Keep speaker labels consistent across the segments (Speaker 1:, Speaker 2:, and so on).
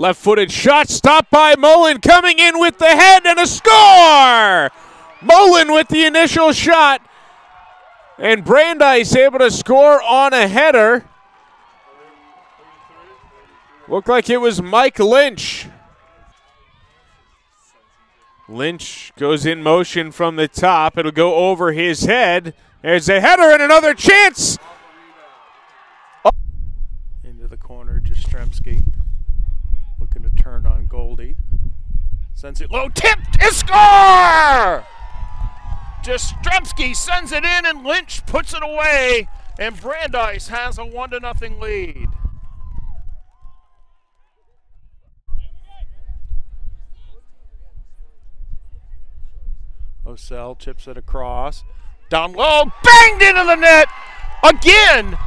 Speaker 1: Left footed shot stopped by Mullen coming in with the head and a score! Mullen with the initial shot. And Brandeis able to score on a header. Looked like it was Mike Lynch. Lynch goes in motion from the top. It'll go over his head. There's a header and another chance.
Speaker 2: Into the corner, Jastrzemski looking to turn on Goldie. Sends it low, tipped, a score! Jastrzemski sends it in and Lynch puts it away, and Brandeis has a one to nothing lead. Osell chips it across. Down low, banged into the net again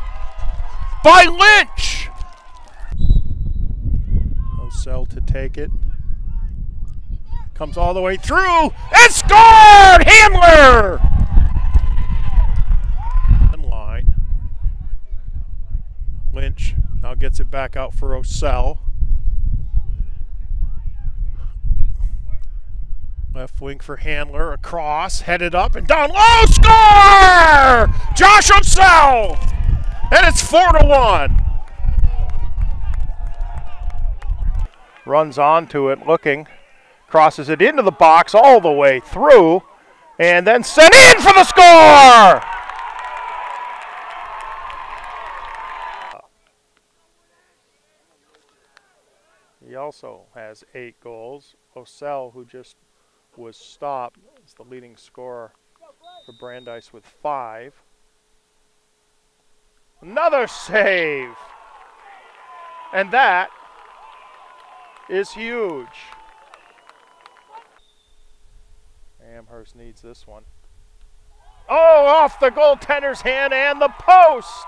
Speaker 2: by Lynch. Osell to take it. Comes all the way through and scored! Handler! Line. Lynch now gets it back out for Osell. Left wing for Handler, across, headed up and down low, score! Josh Osell! And it's four to one. Runs onto it, looking, crosses it into the box all the way through, and then sent in for the score! He also has eight goals. Osell, who just was stopped, is the leading scorer for Brandeis with five. Another save! And that is huge. Amherst needs this one. Oh, off the goaltender's hand and the post!